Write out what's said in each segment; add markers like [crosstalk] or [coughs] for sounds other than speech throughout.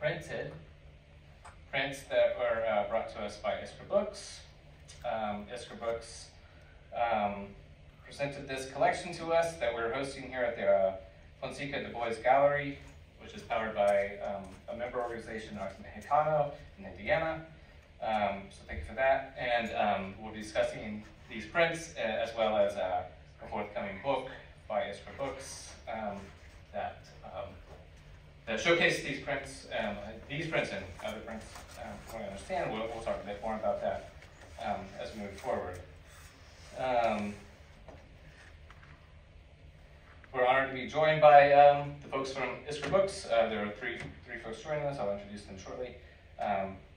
printed prints that were uh, brought to us by Iskra Books. Um, Books um, presented this collection to us that we're hosting here at the uh, Fonseca Du Bois Gallery, which is powered by um, a member organization, Arte Mexicano in Indiana. Um, so thank you for that. And um, we'll be discussing these prints uh, as well as uh, a forthcoming book by Iskra Books um, that that showcase these prints, um, these prints and other prints. Um, what I understand, we'll, we'll, talk a bit more about that um, as we move forward. Um, we're honored to be joined by um, the folks from Iskra Books. Uh, there are three, three folks joining us. I'll introduce them shortly.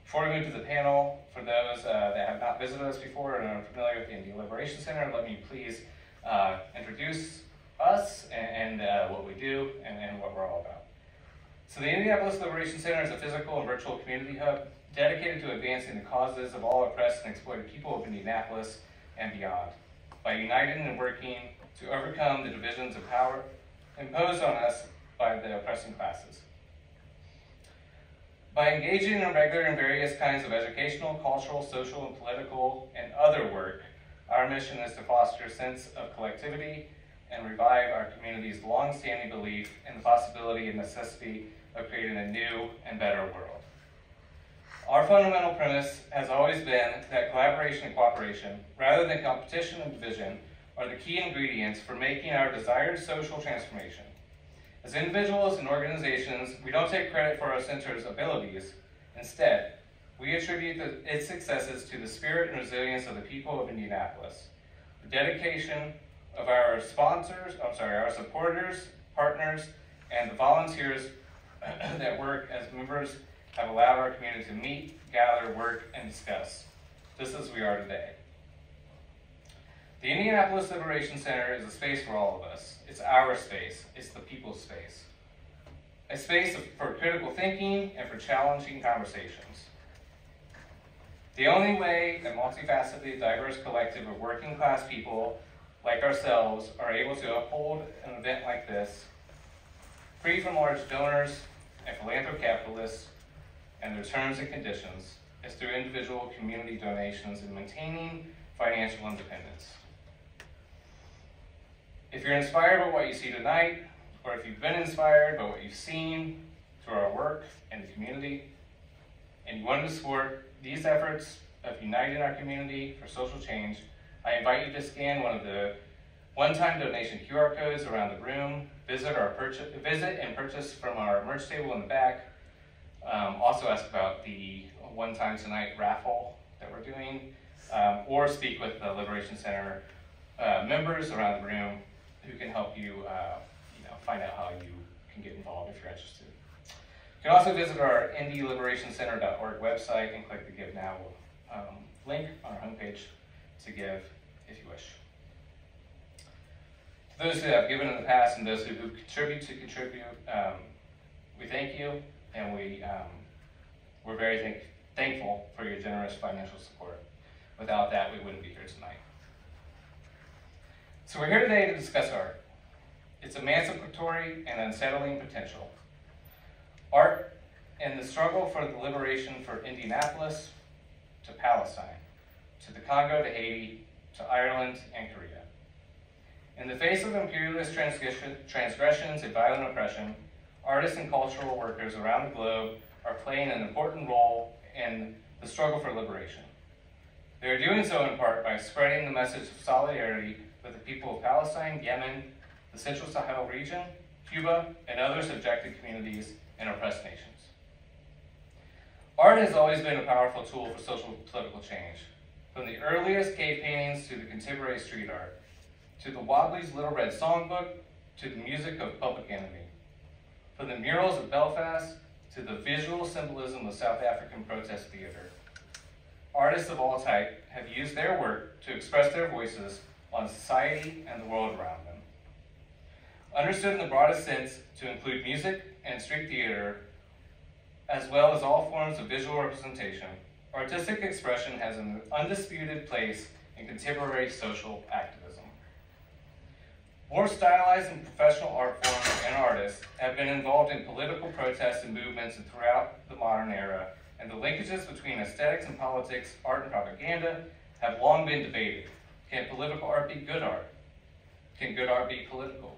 Before we move to the panel, for those uh, that have not visited us before and are familiar with the Indy Liberation Center, let me please uh, introduce us and, and uh, what we do and, and what we're all about. So the Indianapolis Liberation Center is a physical and virtual community hub dedicated to advancing the causes of all oppressed and exploited people of Indianapolis and beyond by uniting and working to overcome the divisions of power imposed on us by the oppressing classes. By engaging in regular and various kinds of educational, cultural, social, and political, and other work, our mission is to foster a sense of collectivity and revive our community's long-standing belief in the possibility and necessity of creating a new and better world. Our fundamental premise has always been that collaboration and cooperation, rather than competition and division, are the key ingredients for making our desired social transformation. As individuals and organizations, we don't take credit for our center's abilities. Instead, we attribute the, its successes to the spirit and resilience of the people of Indianapolis, the dedication of our sponsors, I'm sorry, our supporters, partners, and the volunteers [clears throat] that work as members have allowed our community to meet, gather, work, and discuss, just as we are today. The Indianapolis Liberation Center is a space for all of us. It's our space. It's the people's space. A space for critical thinking and for challenging conversations. The only way a multifaceted, diverse collective of working class people like ourselves are able to uphold an event like this, free from large donors and philanthrocapitalists and their terms and conditions, is through individual community donations and maintaining financial independence. If you're inspired by what you see tonight, or if you've been inspired by what you've seen through our work in the community, and you want to support these efforts of uniting our community for social change, I invite you to scan one of the one-time donation QR codes around the room, visit our purchase, visit and purchase from our merch table in the back. Um, also ask about the one time tonight raffle that we're doing, um, or speak with the Liberation Center uh, members around the room who can help you, uh, you know, find out how you can get involved if you're interested. You can also visit our indyliberationcenter.org website and click the Give Now um, link on our homepage to give if you wish. Those who have given in the past and those who, who contribute to contribute, um, we thank you and we, um, we're very thank thankful for your generous financial support. Without that, we wouldn't be here tonight. So we're here today to discuss art. Its emancipatory and unsettling potential. Art and the struggle for the liberation for Indianapolis to Palestine, to the Congo to Haiti, to Ireland and Korea. In the face of imperialist transgressions and violent oppression, artists and cultural workers around the globe are playing an important role in the struggle for liberation. They are doing so in part by spreading the message of solidarity with the people of Palestine, Yemen, the Central Sahel region, Cuba, and other subjected communities and oppressed nations. Art has always been a powerful tool for social political change. From the earliest cave paintings to the contemporary street art, to the Wobblies' Little Red Songbook, to the music of Public Enemy. From the murals of Belfast to the visual symbolism of South African protest theater. Artists of all type have used their work to express their voices on society and the world around them. Understood in the broadest sense to include music and street theater, as well as all forms of visual representation, artistic expression has an undisputed place in contemporary social activism. More stylized and professional art forms and artists have been involved in political protests and movements throughout the modern era, and the linkages between aesthetics and politics, art and propaganda, have long been debated. Can political art be good art? Can good art be political?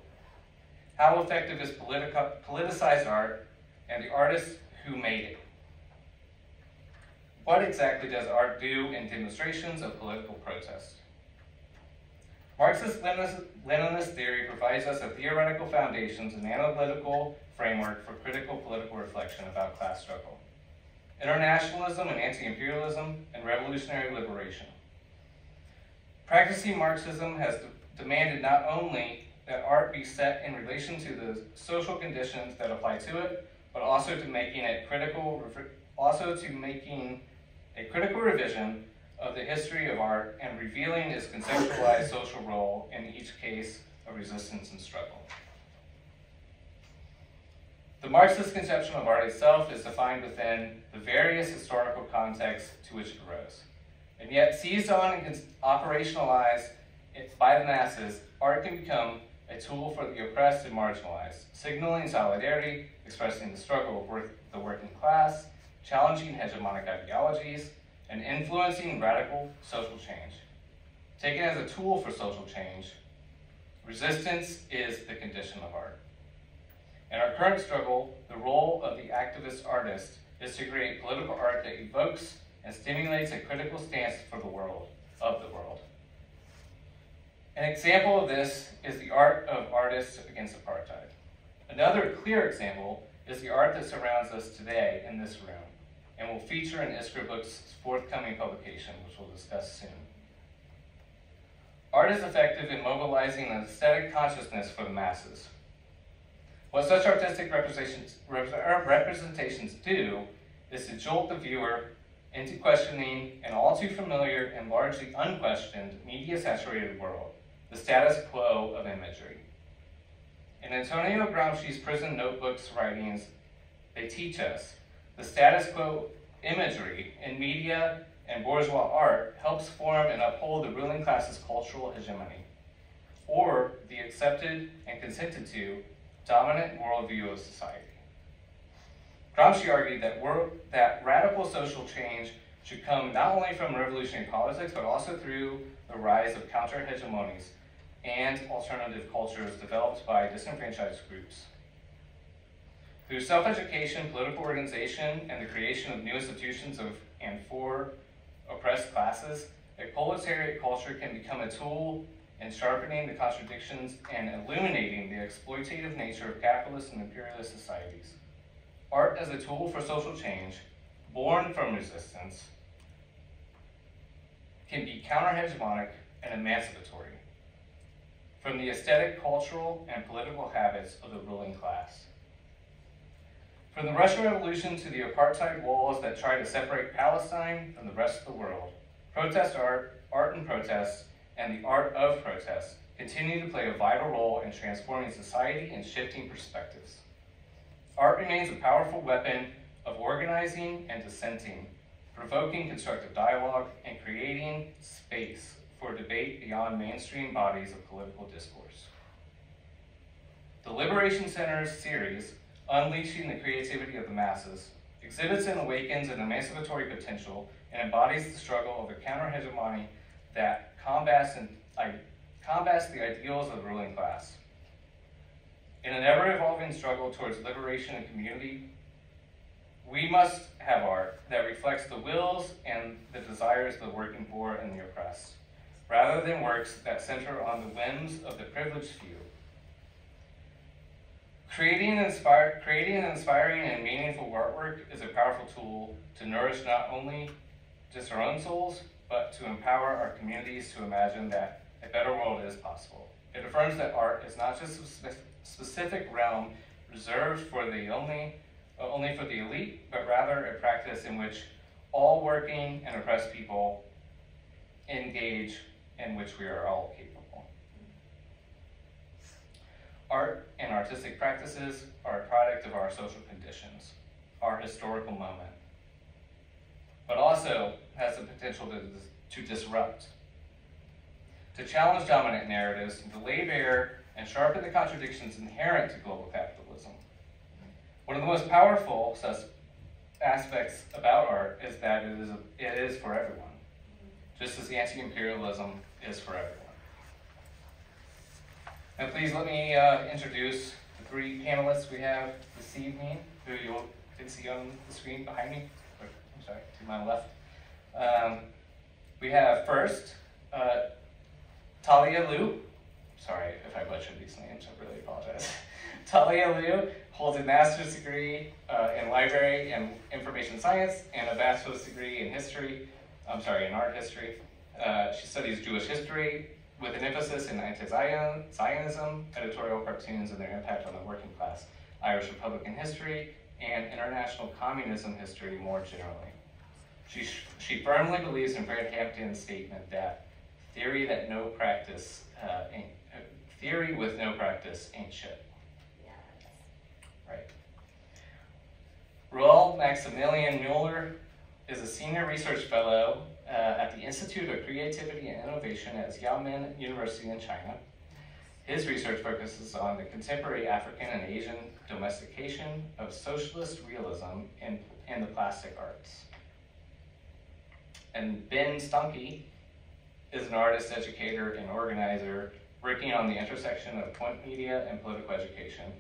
How effective is politicized art and the artists who made it? What exactly does art do in demonstrations of political protest? Marxist-Leninist theory provides us a theoretical foundations and analytical framework for critical political reflection about class struggle, internationalism and anti-imperialism, and revolutionary liberation. Practicing Marxism has de demanded not only that art be set in relation to the social conditions that apply to it, but also to making it critical, also to making a critical revision of the history of art and revealing its conceptualized social role in each case of resistance and struggle. The Marxist conception of art itself is defined within the various historical contexts to which it arose. And yet, seized on and operationalized by the masses, art can become a tool for the oppressed and marginalized, signaling solidarity, expressing the struggle of work, the working class, challenging hegemonic ideologies, and influencing radical social change. Taken as a tool for social change, resistance is the condition of art. In our current struggle, the role of the activist artist is to create political art that evokes and stimulates a critical stance for the world, of the world. An example of this is the art of artists against apartheid. Another clear example is the art that surrounds us today in this room and will feature in Iskra Books' forthcoming publication, which we'll discuss soon. Art is effective in mobilizing an aesthetic consciousness for the masses. What such artistic representations, er, representations do is to jolt the viewer into questioning an all too familiar and largely unquestioned media-saturated world, the status quo of imagery. In Antonio Gramsci's prison notebooks writings, they teach us the status quo imagery in media and bourgeois art helps form and uphold the ruling class's cultural hegemony, or the accepted and consented to dominant worldview of society. Gramsci argued that, that radical social change should come not only from revolutionary politics, but also through the rise of counter-hegemonies and alternative cultures developed by disenfranchised groups. Through self-education, political organization, and the creation of new institutions of and for oppressed classes, a proletariat culture can become a tool in sharpening the contradictions and illuminating the exploitative nature of capitalist and imperialist societies. Art as a tool for social change, born from resistance, can be counter-hegemonic and emancipatory from the aesthetic, cultural, and political habits of the ruling class. From the Russian Revolution to the apartheid walls that try to separate Palestine from the rest of the world, protest art, art and protest, and the art of protest continue to play a vital role in transforming society and shifting perspectives. Art remains a powerful weapon of organizing and dissenting, provoking constructive dialogue, and creating space for debate beyond mainstream bodies of political discourse. The Liberation Center's series unleashing the creativity of the masses, exhibits and awakens an emancipatory potential, and embodies the struggle of a counter-hegemony that combats, and, uh, combats the ideals of the ruling class. In an ever-evolving struggle towards liberation and community, we must have art that reflects the wills and the desires of the working poor and the oppressed, rather than works that center on the whims of the privileged few. Creating, inspire, creating inspiring and meaningful artwork is a powerful tool to nourish not only just our own souls, but to empower our communities to imagine that a better world is possible. It affirms that art is not just a specific realm reserved for the only, uh, only for the elite, but rather a practice in which all working and oppressed people engage in which we are all capable. Art and artistic practices are a product of our social conditions, our historical moment, but also has the potential to, to disrupt, to challenge dominant narratives, to lay bare and sharpen the contradictions inherent to global capitalism. One of the most powerful aspects about art is that it is, it is for everyone, just as anti-imperialism is for everyone. And please let me uh, introduce the three panelists we have this evening, who you can see on the screen behind me. Or, I'm sorry, to my left. Um, we have first uh, Talia Lú. Sorry if I butchered these names, I really apologize. [laughs] Talia Lú holds a master's degree uh, in library and information science and a bachelor's degree in history, I'm sorry, in art history. Uh, she studies Jewish history with an emphasis in anti-Zionism, editorial cartoons and their impact on the working class, Irish Republican history, and international communism history more generally. She, she firmly believes in Fred Hampton's statement that theory that no practice, uh, ain't, uh, theory with no practice ain't shit. Right. Ruehl Maximillian Muller is a senior research fellow uh, at the Institute of Creativity and Innovation at Xiamen University in China. His research focuses on the contemporary African and Asian domestication of socialist realism in, in the plastic arts. And Ben Stahnke is an artist, educator, and organizer working on the intersection of print media and political education.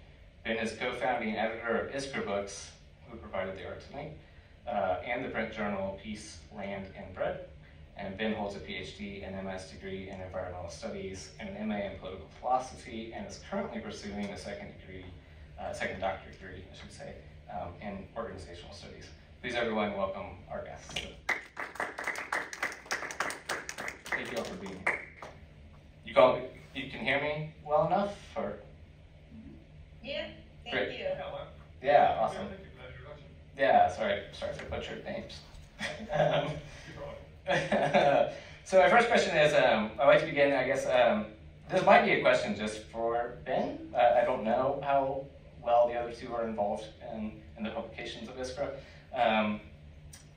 Ben is co-founding editor of Iskra Books, who provided the art tonight, uh, and the print journal Peace, Land, and Bread. And Ben holds a PhD and MS degree in environmental studies and an MA in political philosophy, and is currently pursuing a second degree, uh, second doctorate degree, I should say, um, in organizational studies. Please, everyone, welcome our guests. Thank you all for being here. You call, you can hear me well enough, or? Yeah, thank Great. you. Yeah, awesome. Yeah, sorry, sorry for butchered names. um, [laughs] so my first question is, um, I'd like to begin, I guess, um, this might be a question just for Ben. Uh, I don't know how well the other two are involved in, in the publications of Iskra. Um,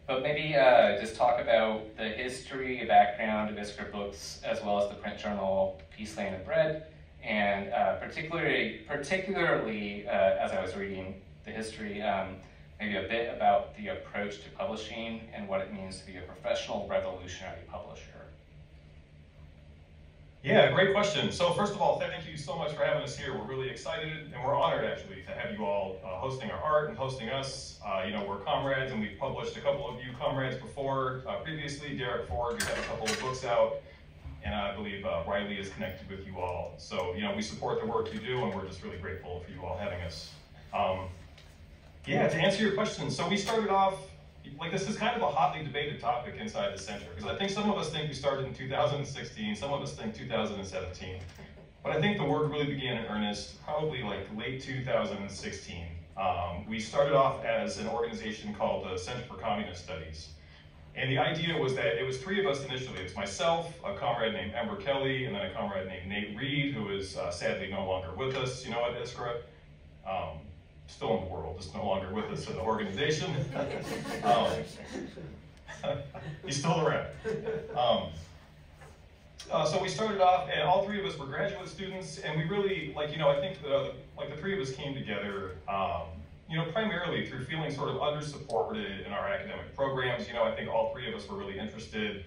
but maybe uh, just talk about the history, background of Iskra books, as well as the print journal Peace, Land, and Bread, and uh, particularly, particularly uh, as I was reading the history, um, maybe a bit about the approach to publishing and what it means to be a professional revolutionary publisher. Yeah, great question. So first of all, thank you so much for having us here. We're really excited and we're honored actually to have you all uh, hosting our art and hosting us. Uh, you know, we're comrades and we've published a couple of you comrades before. Uh, previously, Derek Ford, we have a couple of books out and I believe uh, Riley is connected with you all. So, you know, we support the work you do and we're just really grateful for you all having us. Um, yeah, to answer your question, so we started off, like this is kind of a hotly debated topic inside the center, because I think some of us think we started in 2016, some of us think 2017. But I think the work really began in earnest probably like late 2016. Um, we started off as an organization called the Center for Communist Studies. And the idea was that it was three of us initially. It's myself, a comrade named Ember Kelly, and then a comrade named Nate Reed, who is uh, sadly no longer with us, you know, at Iskra. Um, still in the world, just no longer with us in the organization. [laughs] um, he's still around. Um, uh, so we started off, and all three of us were graduate students, and we really, like, you know, I think the, like the three of us came together, um, you know, primarily through feeling sort of under-supported in our academic programs. You know, I think all three of us were really interested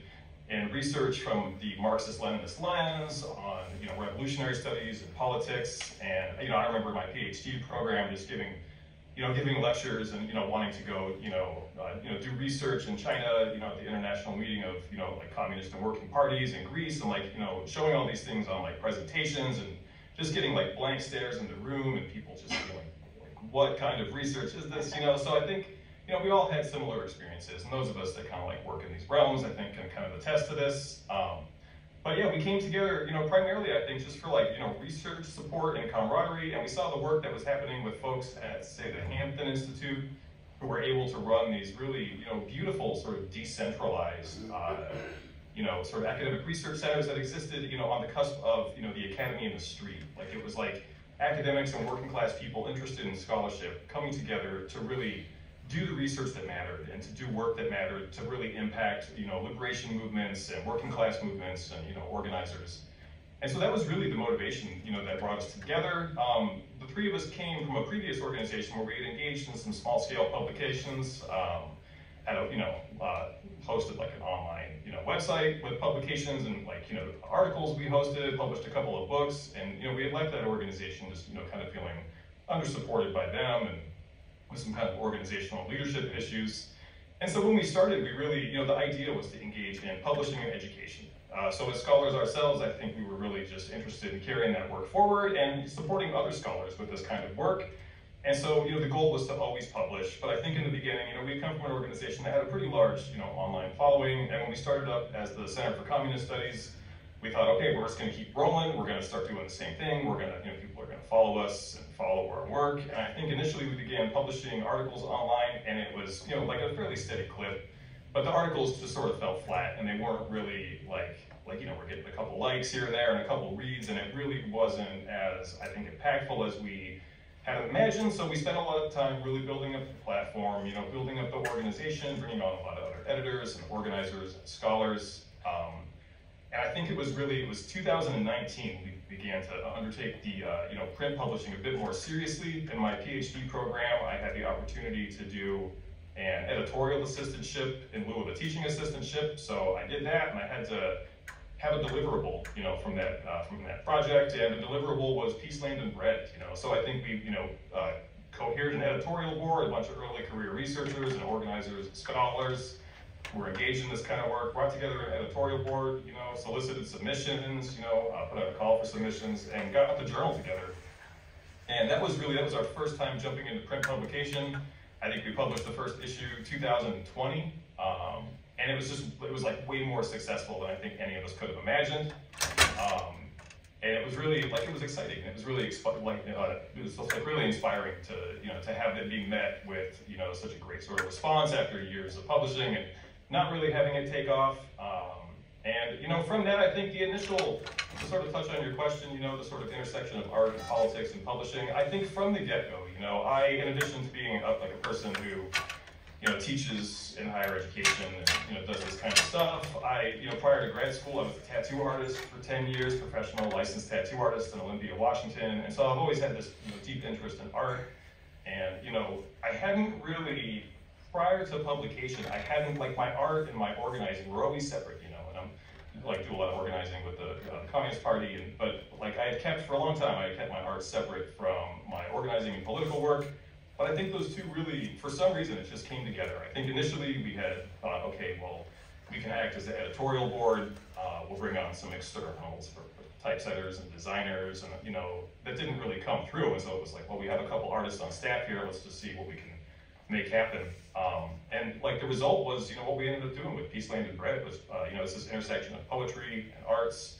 in research from the Marxist-Leninist lens on, you know, revolutionary studies and politics. And, you know, I remember my PhD program just giving, you know, giving lectures and, you know, wanting to go, you know, uh, you know, do research in China, you know, at the international meeting of, you know, like communist and working parties in Greece and like, you know, showing all these things on like presentations and just getting like blank stares in the room and people just feeling like, what kind of research is this, you know? So I think, you know, we all had similar experiences, and those of us that kind of like work in these realms, I think, can kind of attest to this. Um, but yeah, we came together, you know, primarily, I think, just for like, you know, research support and camaraderie, and we saw the work that was happening with folks at, say, the Hampton Institute, who were able to run these really, you know, beautiful sort of decentralized, uh, you know, sort of academic research centers that existed, you know, on the cusp of, you know, the academy and the street. Like it was like academics and working class people interested in scholarship coming together to really do the research that mattered and to do work that mattered to really impact, you know, liberation movements and working class movements and, you know, organizers. and so that was really the motivation, you know, that brought us together. Um, the three of us came from a previous organization where we had engaged in some small scale publications, um, had a, you know, uh, hosted like an online, you know, website with publications and like, you know, articles we hosted, published a couple of books, and, you know, we had left that organization just, you know, kind of feeling under supported by them and with some kind of organizational leadership issues. And so when we started, we really, you know, the idea was to engage in publishing and education. Uh, so as scholars ourselves, I think we were really just interested in carrying that work forward and supporting other scholars with this kind of work. And so, you know, the goal was to always publish, but I think in the beginning, you know, we come from an organization that had a pretty large, you know, online following, and when we started up as the Center for Communist Studies, we thought, okay, we're just gonna keep rolling, we're gonna start doing the same thing, we're gonna, you know, people are gonna follow us and follow our work, and I think initially we began publishing articles online, and it was, you know, like a fairly steady clip, but the articles just sort of fell flat, and they weren't really like, like you know, we're getting a couple likes here and there and a couple reads, and it really wasn't as I think impactful as we had imagined. So we spent a lot of time really building up the platform, you know, building up the organization, bringing on a lot of other editors and organizers and scholars. Um, and I think it was really, it was 2019 we began to undertake the, uh, you know, print publishing a bit more seriously. In my PhD program, I had the opportunity to do an editorial assistantship in lieu of a teaching assistantship. So I did that and I had to have a deliverable, you know, from that uh, from that project, and the deliverable was Peace Land and Bread, you know. So I think we, you know, uh, cohered an editorial board, a bunch of early career researchers and organizers, and scholars were engaged in this kind of work, brought together an editorial board, you know, solicited submissions, you know, uh, put out a call for submissions, and got the journal together. And that was really that was our first time jumping into print publication. I think we published the first issue 2020. Um, and it was just it was like way more successful than I think any of us could have imagined. Um, and it was really like it was exciting. It was really like uh, it was like really inspiring to you know to have it being met with you know such a great sort of response after years of publishing and not really having it take off. Um, and you know from that I think the initial to sort of touch on your question, you know the sort of intersection of art and politics and publishing. I think from the get go, you know I in addition to being a, like a person who you know, teaches in higher education and, you know, does this kind of stuff. I, you know, prior to grad school, I was a tattoo artist for 10 years, professional licensed tattoo artist in Olympia, Washington. And so I've always had this you know, deep interest in art. And, you know, I hadn't really, prior to publication, I hadn't, like, my art and my organizing were always separate, you know, and I'm, like, do a lot of organizing with the, uh, Communist Party. And, but, like, I had kept, for a long time, I had kept my art separate from my organizing and political work. But I think those two really, for some reason, it just came together. I think initially we had thought, okay, well, we can act as the editorial board. Uh, we'll bring on some externals for, for typesetters and designers, and you know that didn't really come through. And so it was like, well, we have a couple artists on staff here. Let's just see what we can make happen. Um, and like the result was, you know, what we ended up doing with Peace Land and Bread was, uh, you know, it's this intersection of poetry and arts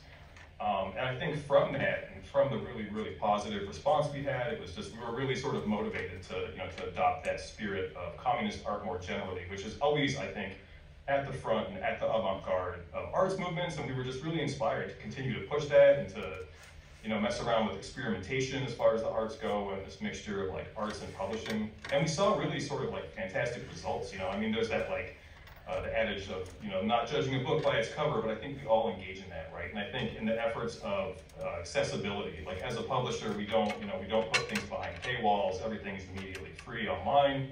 um, and I think from that and from the really, really positive response we had, it was just, we were really sort of motivated to, you know, to adopt that spirit of communist art more generally, which is always, I think, at the front and at the avant-garde of arts movements. And we were just really inspired to continue to push that and to, you know, mess around with experimentation as far as the arts go and this mixture of like arts and publishing. And we saw really sort of like fantastic results, you know, I mean, there's that like, uh, the adage of you know not judging a book by its cover, but I think we all engage in that, right? And I think in the efforts of uh, accessibility, like as a publisher, we don't you know we don't put things behind paywalls. Everything's immediately free online.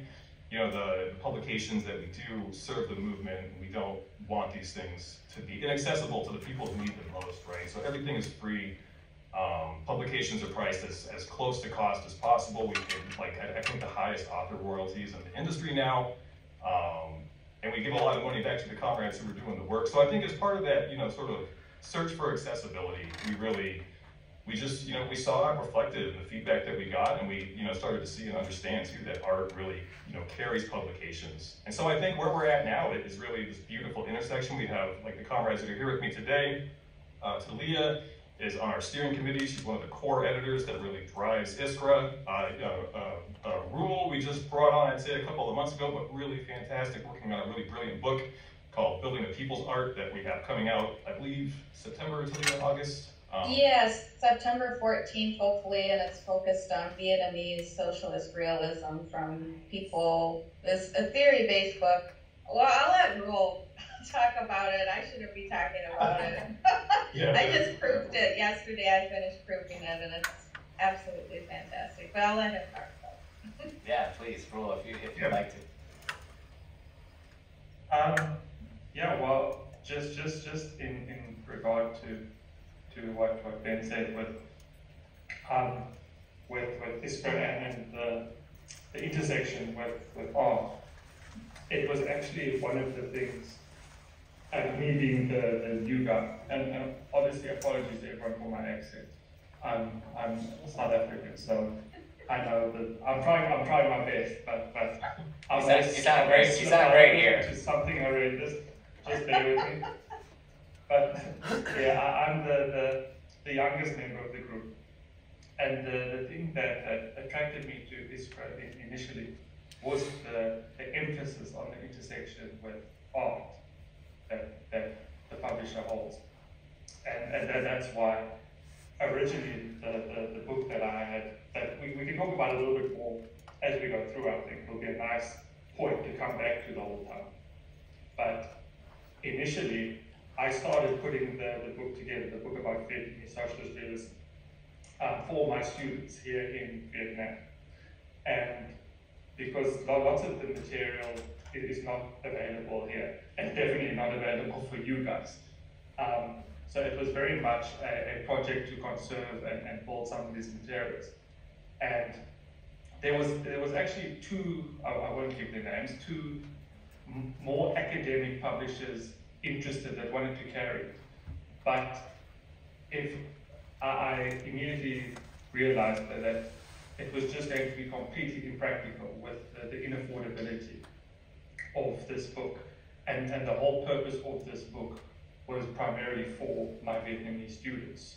You know the, the publications that we do serve the movement. We don't want these things to be inaccessible to the people who need them most, right? So everything is free. Um, publications are priced as, as close to cost as possible. We pay like I, I think the highest author royalties in the industry now. Um, and we give a lot of money back to the comrades who are doing the work. So I think as part of that, you know, sort of search for accessibility, we really, we just, you know, we saw it reflected in the feedback that we got, and we, you know, started to see and understand too that art really, you know, carries publications. And so I think where we're at now is really this beautiful intersection. We have like the comrades that are here with me today, uh, Talia, is on our steering committee. She's one of the core editors that really drives Iskra. Uh, Ruehl, we just brought on, I'd say a couple of months ago, but really fantastic, working on a really brilliant book called Building the People's Art that we have coming out, I believe, September or August. Um, yes, September 14th, hopefully, and it's focused on Vietnamese socialist realism from people. It's a theory based book. Well, I'll let Ruehl talk about it. I shouldn't be talking about it. [laughs] Yeah. I just proofed it yesterday. I finished proofing it and it's absolutely fantastic, but I'll let him talk about it. [laughs] Yeah, please, Ruehl, if you, if you'd like to. Um, yeah, well, just, just, just in, in regard to, to what, what Ben said with, um, with, with Iskra and, and the, the intersection with, with art, it was actually one of the things, and me being the, the new guy, and, and obviously apologies to everyone for my accent. I'm, I'm South African, so I know that, I'm trying, I'm trying my best, but, but. You sound- you sound great- you sound great here. Is something horrendous, just bear with me. But, yeah, I, I'm the, the, the youngest member of the group. And the, the thing that, that attracted me to Iskra in- initially was the, the emphasis on the intersection with art that, that the publisher holds. And, and that, that's why originally the, the, the book that I had, that we, we can talk about a little bit more as we go through, I think will be a nice point to come back to the whole time. But initially, I started putting the, the book together, the book about Vietnamese socialist realism, uh, for my students here in Vietnam. And because lots of the material i- is not available here, and definitely not available for you guys. Um, so it was very much a, a project to conserve and, and build some of these materials. And there was there was actually two I, I won't give their names two more academic publishers interested that wanted to carry it but if I, I immediately realized that, that it was just going to be completely impractical with the, the inaffordability of this book and, and the whole purpose of this book was primarily for my Vietnamese students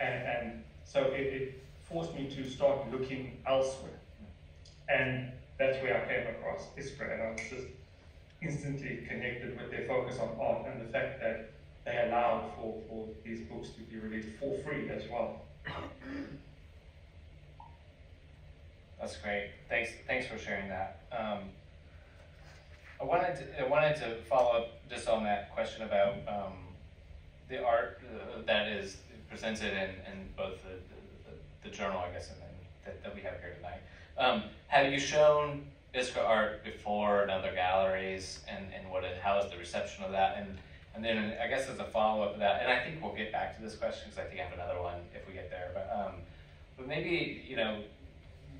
and, and so it, it forced me to start looking elsewhere and that's where I came across Iskra, and I was just instantly connected with their focus on art and the fact that they allowed for, for these books to be released for free as well. That's great. Thanks, thanks for sharing that. Um, wanted to, I wanted to follow up just on that question about um, the art uh, that is presented in, in both the, the, the journal, I guess, and then that, that we have here tonight. Um, have you shown Iskra art before in other galleries, and, and what it, how is the reception of that? And and then I guess as a follow up to that, and I think we'll get back to this question because I think I have another one if we get there. But um, but maybe you know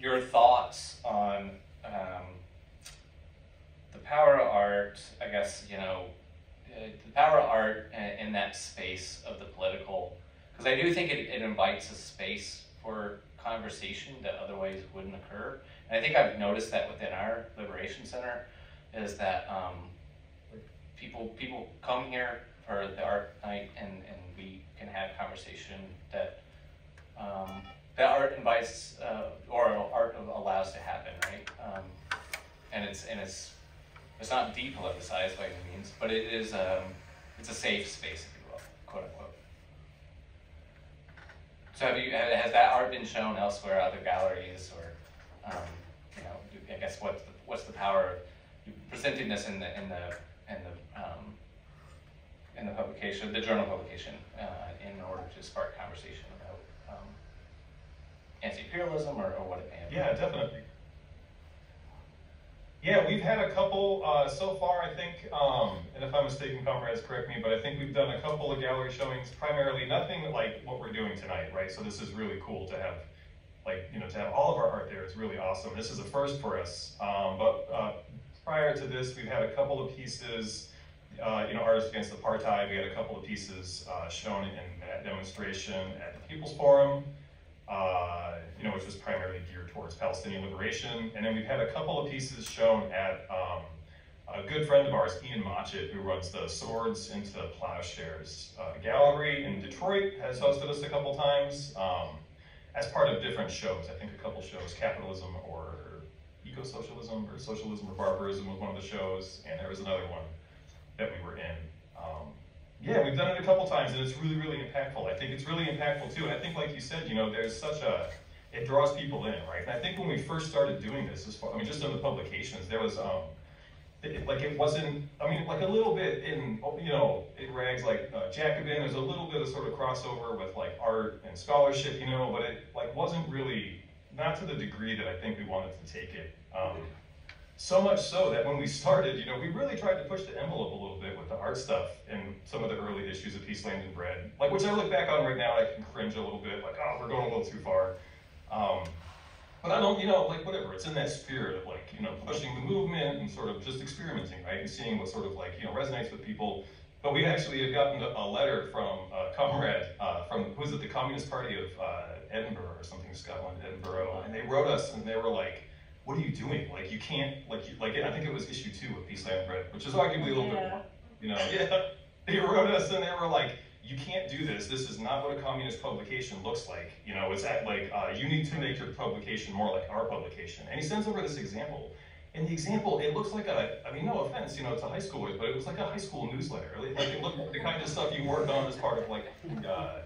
your thoughts on um, power of art, I guess, you know, uh, the power of art in, in that space of the political, because I do think it, it invites a space for conversation that otherwise wouldn't occur. And I think I've noticed that within our Liberation Center, is that um, people people come here for the art night and, and we can have conversation that um, that art invites uh, or art allows to happen, right? Um, and it's and it's it's not depoliticized by any means, but it is um, it's a safe space, if you will, quote unquote. So have you has that art been shown elsewhere, other galleries, or um, you know, I guess what's the, what's the power of presenting this in the in the in the um, in the publication, the journal publication, uh, in order to spark conversation about um, anti-imperialism or, or what it may have. Yeah, definitely. Yeah, we've had a couple uh, so far, I think, um, and if I'm mistaken, comrades, correct me, but I think we've done a couple of gallery showings, primarily nothing like what we're doing tonight, right? So this is really cool to have, like, you know, to have all of our art there. It's really awesome. This is a first for us. Um, but uh, prior to this, we've had a couple of pieces, uh, you know, Artists Against Apartheid. We had a couple of pieces uh, shown in that demonstration at the People's Forum uh, you know, which was primarily geared towards Palestinian liberation. And then we've had a couple of pieces shown at um, a good friend of ours, Ian Motchett, who runs the Swords into Plowshares uh, Gallery in Detroit, has hosted us a couple times um, as part of different shows. I think a couple shows, Capitalism or Eco-Socialism or Socialism or Barbarism was one of the shows, and there was another one that we were in. Um, yeah, we've done it a couple times, and it's really, really impactful. I think it's really impactful too, and I think, like you said, you know, there's such a it draws people in, right? And I think when we first started doing this, as far, I mean, just in the publications, there was um, it, like it wasn't, I mean, like a little bit in, you know, it rags like uh, Jacobin, there's a little bit of sort of crossover with like art and scholarship, you know, but it like wasn't really, not to the degree that I think we wanted to take it. Um, so much so that when we started, you know, we really tried to push the envelope a little bit with the art stuff and some of the early issues of Peace Land and Bread. Like, which I look back on right now, I can cringe a little bit, like, oh, we're going a little too far. Um, but I don't, you know, like whatever, it's in that spirit of like, you know, pushing the movement and sort of just experimenting, right? And seeing what sort of like, you know, resonates with people. But we actually have gotten a letter from a comrade uh, from, who was at the Communist Party of uh, Edinburgh or something, Scotland, Edinburgh, and they wrote us and they were like, what are you doing? Like you can't, like, you, like I think it was issue two of Peace Land Bread, which is arguably a little bit more, you know, [laughs] yeah. They wrote us and they were like, you can't do this. This is not what a communist publication looks like. You know, it's at like, uh, you need to make your publication more like our publication. And he sends over this example. And the example, it looks like a, I mean, no offense, you know, to high schoolers, but it was like a high school newsletter. Like, it looked like the kind of stuff you worked on as part of like, uh,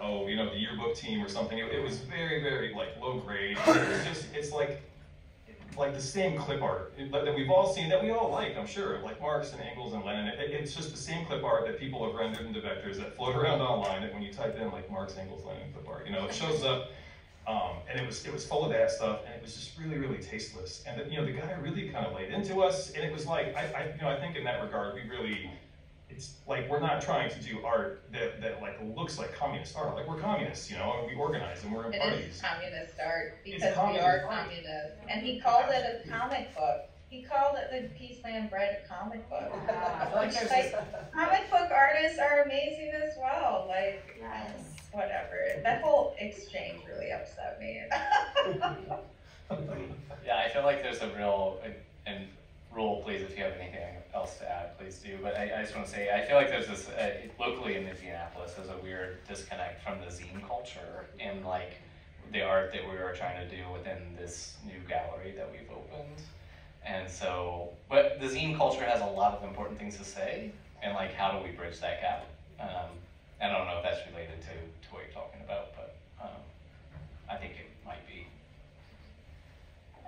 oh, you know, the yearbook team or something. It, it was very, very like low grade. It was just, it's like, like the same clip art that we've all seen, that we all like, I'm sure, like Marx and Engels and Lenin. It, it's just the same clip art that people have rendered into vectors that float around online. That when you type in like Marx, Engels, Lenin clip art, you know, it shows up. Um, and it was it was full of that stuff, and it was just really really tasteless. And the, you know, the guy really kind of laid into us, and it was like I, I you know I think in that regard we really it's like we're not trying to do art that, that like looks like communist art. Like we're communists, you know, and we organize and we're in It parties. is communist art because we communist are art. communist. And he called it a comic book. He called it the Peace Land Bread comic book. [laughs] Ah, I like there's Like, this- comic book artists are amazing as well. Like, Yes. whatever. That whole exchange really upset me. [laughs] Yeah, I feel like there's a real, and Ruehl, please, if you have anything else to add, please do. But I, I just want to say, I feel like there's this, uh, locally in Indianapolis, there's a weird disconnect from the zine culture and like the art that we are trying to do within this new gallery that we've opened. And so, but the zine culture has a lot of important things to say, and like, how do we bridge that gap? Um, I don't know if that's related to, to what you're talking about, but um, I think it.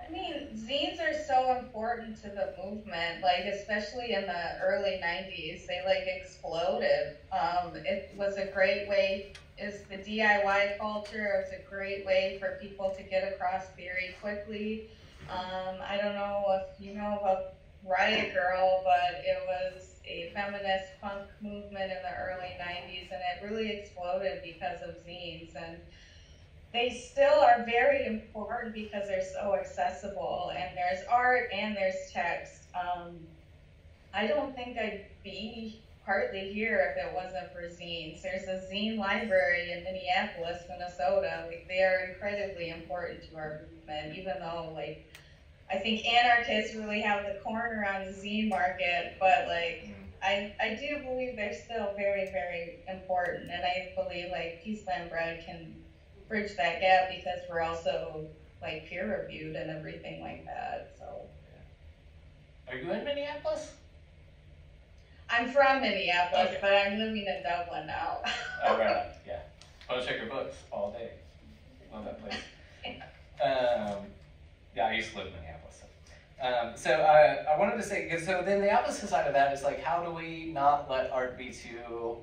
I mean, zines are so important to the movement, like especially in the early '90s, they like exploded. Um, it was a great way. Is the DIY culture? It was a great way for people to get across theory quickly. Um, I don't know if you know about Riot Grrrl, but it was a feminist punk movement in the early '90s, and it really exploded because of zines and they still are very important because they're so accessible and there's art and there's text. Um, I don't think I'd be partly here if it wasn't for zines. There's a zine library in Minneapolis, Minnesota. Like, they are incredibly important to our movement, even though like I think anarchists really have the corner on the zine market, but like I, I do believe they're still very, very important, and I believe like Peace Land Bread can bridge that gap because we're also like peer reviewed and everything like that. So Are you in Minneapolis? I'm from Minneapolis, Okay. but I'm living in Dublin now. Oh, right yeah. Oh, check your books all day. Love that place. [laughs] Um, yeah, I used to live in Minneapolis. So, um, so I, I wanted to say, 'cause so then the opposite side of that is like, how do we not let art be too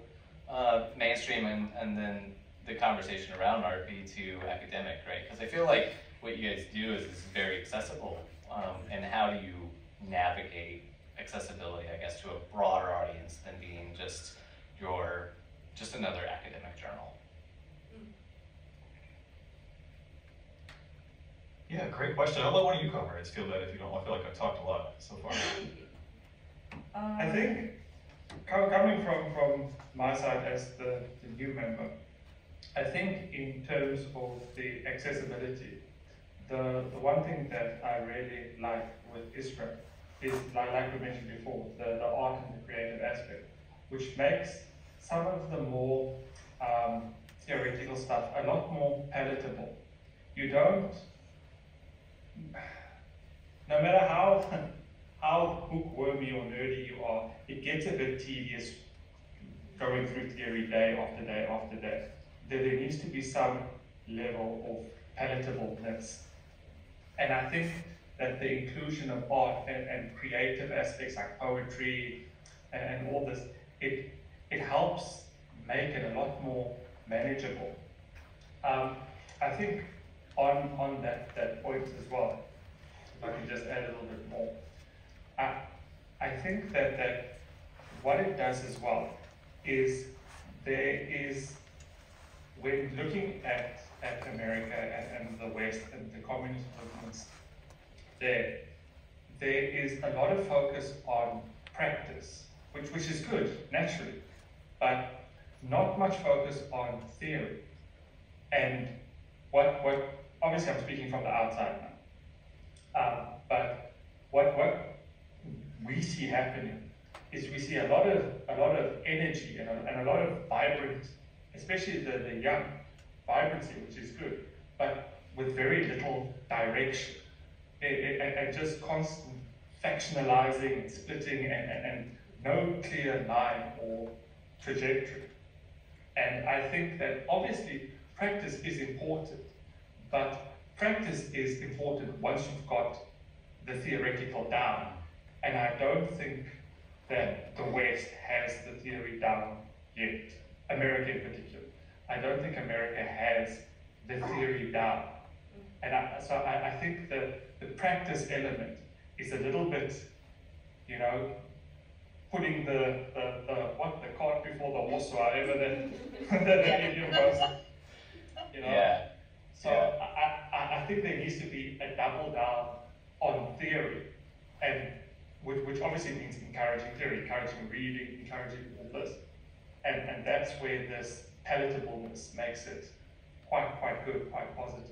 uh, mainstream and, and then the conversation around art be too academic, right? Because I feel like what you guys do is, is very accessible. Um, and how do you navigate accessibility, I guess, to a broader audience than being just your just another academic journal. Yeah, great question. I'll let one of you comrades field that if you don't. I feel like I've talked a lot so far. Um, I think coming from, from my side as the, the new member, I think in terms of the accessibility, the, the one thing that I really like with Iskra is, like, like we mentioned before, the, the art and the creative aspect, which makes some of the more um, theoretical stuff a lot more palatable. You don't, no matter how [laughs] how hookwormy or nerdy you are, it gets a bit tedious going through theory day after day after day. There, there needs to be some level of palatableness. And I think that the inclusion of art and, and creative aspects like poetry and, and all this, it, it helps make it a lot more manageable. Um, I think on, on that, that point as well, if I can just add a little bit more, I, I think that, that what it does as well is there is, when looking at, at America and, and the West and the communist movements there, there is a lot of focus on practice, which, which is good, naturally, but not much focus on theory. And what, what obviously I'm speaking from the outside now, um, but what, what we see happening is we see a lot of a lot of energy and a, and a lot of vibrant, especially the, the young, vibrancy, which is good, but with very little direction and just constant factionalizing and splitting and, and, and no clear line or trajectory. And I think that obviously practice is important, but practice is important once you've got the theoretical down. And I don't think that the West has the theory down yet, America in particular. I don't think America has the theory down. And I, so I, I think that the practice element is a little bit, you know, putting the, the, the what the cart before the horse, or whatever the, [laughs] the, the idiom goes. You know? Yeah. So Yeah. I, I, I think there needs to be a double down on theory, and which, which obviously means encouraging theory, encouraging reading, encouraging all this, and and that's where this palatableness makes it quite quite good, quite positive.